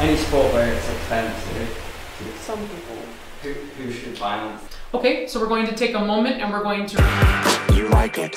any sport where it's expensive, Some people. who, who should finance? Okay, so we're going to take a moment and we're going to You like it.